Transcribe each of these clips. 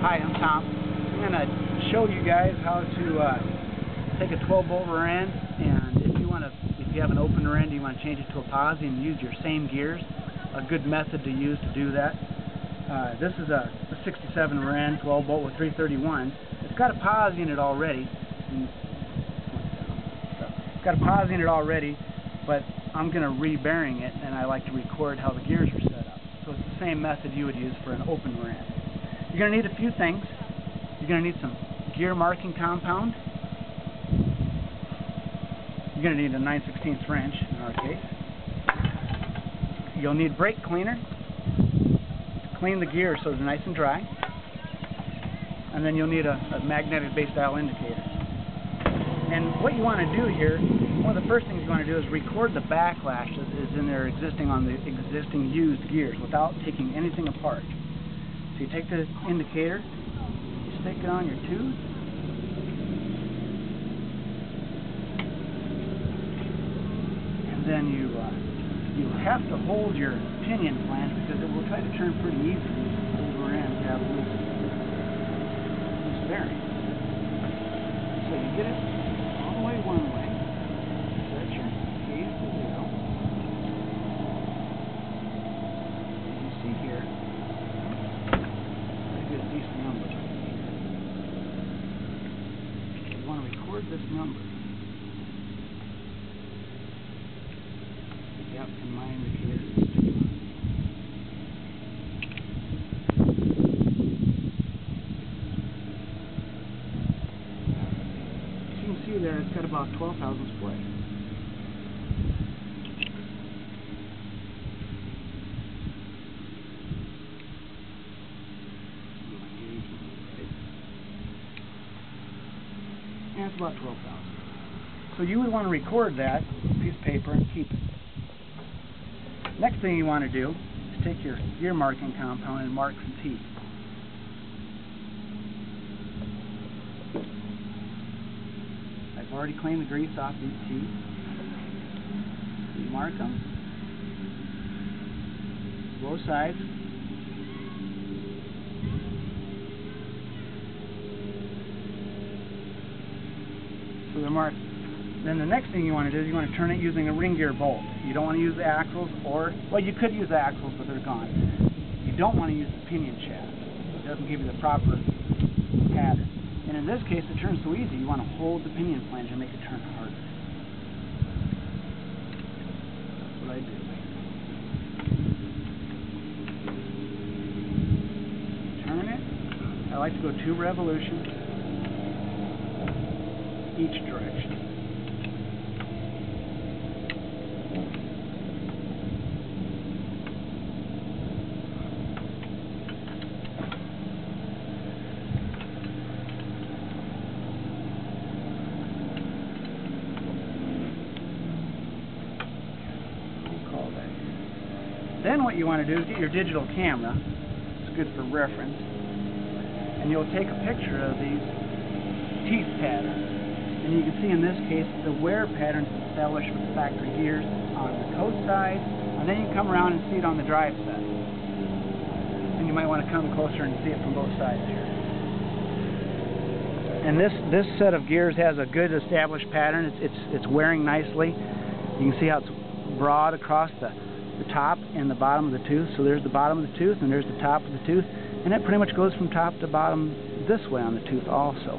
Hi, I'm Tom. I'm going to show you guys how to uh, take a 12 bolt rear end and if you want to, if you have an open rear end, you want to change it to a posi and use your same gears. A good method to use to do that. Uh, this is a, a 67 rear end 12 bolt with 331. It's got a posi in it already. It's got a posi in it already, but I'm going to re-bearing it and I like to record how the gears are set up. So it's the same method you would use for an open rear end. You're going to need a few things. You're going to need some gear marking compound. You're going to need a 9 16 wrench in our case. You'll need brake cleaner to clean the gear so they're nice and dry. And then you'll need a, a magnetic base dial indicator. And what you want to do here, one of the first things you want to do is record the backlash that is in there existing on the existing used gears without taking anything apart. So you take the indicator, you stick it on your tooth, and then you uh, you have to hold your pinion flange because it will try to turn pretty easily over and have loose, bearing. So you get it all the way one way. This number. Yep, and my indicator is you can see there, it's got about 12 thousandths it's about 12,000. So you would want to record that piece of paper and keep it. Next thing you want to do is take your gear marking compound and mark some teeth. I've already cleaned the grease off these teeth. You mark them. Both sides. So they're marked. Then the next thing you want to do is you want to turn it using a ring gear bolt. You don't want to use the axles or, well you could use the axles but they're gone. You don't want to use the pinion shaft. It doesn't give you the proper pattern. And in this case it turns so easy you want to hold the pinion flange and make it turn harder. That's what I do. Turn it. I like to go two revolutions each direction. Then what you want to do is get your digital camera. It's good for reference. And you'll take a picture of these teeth patterns. And you can see in this case the wear pattern is established with the factory gears on the coast side, and then you can come around and see it on the drive side. And you might want to come closer and see it from both sides here. And this this set of gears has a good established pattern. It's it's it's wearing nicely. You can see how it's broad across the the top and the bottom of the tooth. So there's the bottom of the tooth and there's the top of the tooth. And it pretty much goes from top to bottom this way on the tooth also.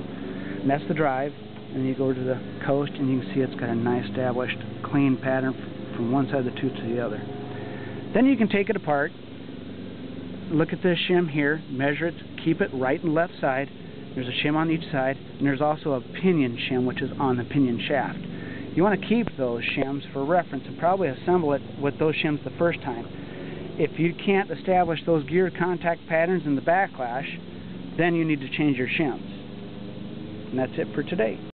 And that's the drive and you go to the coast and you can see it's got a nice established clean pattern from one side of the tooth to the other. Then you can take it apart, look at this shim here, measure it, keep it right and left side. There's a shim on each side, and there's also a pinion shim which is on the pinion shaft. You want to keep those shims for reference and probably assemble it with those shims the first time. If you can't establish those gear contact patterns in the backlash, then you need to change your shims. And that's it for today.